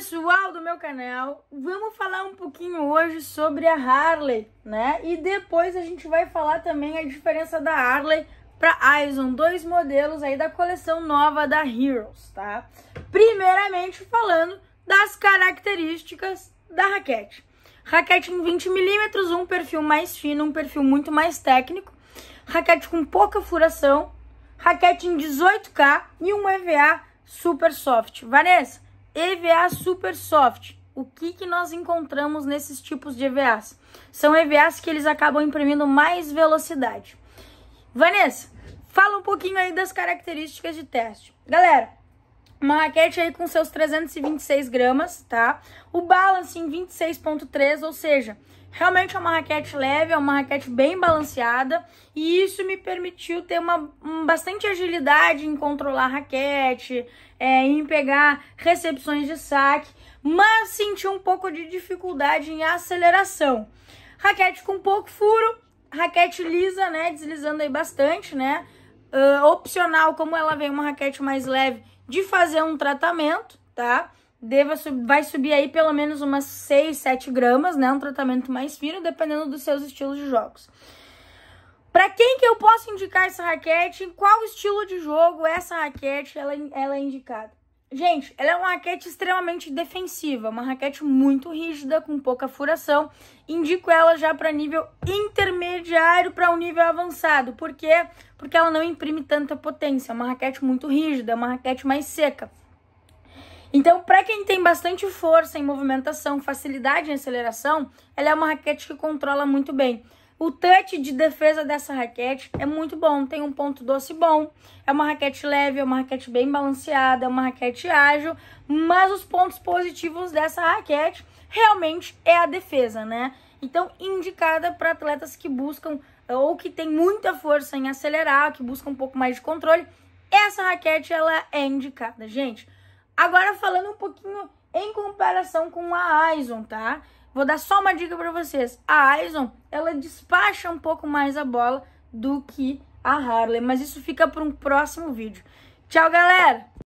pessoal do meu canal, vamos falar um pouquinho hoje sobre a Harley, né? E depois a gente vai falar também a diferença da Harley para Aison, dois modelos aí da coleção nova da Heroes, tá? Primeiramente falando das características da raquete. Raquete em 20mm, um perfil mais fino, um perfil muito mais técnico. Raquete com pouca furação. Raquete em 18K e um EVA super soft. Vanessa, EVA super soft. O que, que nós encontramos nesses tipos de EVAs? São EVAs que eles acabam imprimindo mais velocidade. Vanessa, fala um pouquinho aí das características de teste. Galera, uma raquete aí com seus 326 gramas, tá? O balance em 26.3, ou seja, realmente é uma raquete leve, é uma raquete bem balanceada e isso me permitiu ter uma, uma bastante agilidade em controlar a raquete, é, em pegar recepções de saque, mas senti um pouco de dificuldade em aceleração. Raquete com pouco furo, raquete lisa, né, deslizando aí bastante, né, uh, opcional, como ela vem uma raquete mais leve, de fazer um tratamento, tá, deva vai subir aí pelo menos umas 6, 7 gramas, né? Um tratamento mais fino, dependendo dos seus estilos de jogos. Para quem que eu posso indicar essa raquete? Em qual estilo de jogo essa raquete ela, ela é indicada? Gente, ela é uma raquete extremamente defensiva, uma raquete muito rígida, com pouca furação. Indico ela já para nível intermediário para um nível avançado. Por quê? Porque ela não imprime tanta potência. É uma raquete muito rígida, é uma raquete mais seca. Então, para quem tem bastante força em movimentação, facilidade em aceleração, ela é uma raquete que controla muito bem. O touch de defesa dessa raquete é muito bom, tem um ponto doce bom, é uma raquete leve, é uma raquete bem balanceada, é uma raquete ágil, mas os pontos positivos dessa raquete realmente é a defesa, né? Então, indicada para atletas que buscam ou que tem muita força em acelerar, que buscam um pouco mais de controle, essa raquete ela é indicada, gente. Agora falando um pouquinho em comparação com a Aison, tá? Vou dar só uma dica para vocês. A Aison, ela despacha um pouco mais a bola do que a Harley, mas isso fica para um próximo vídeo. Tchau, galera!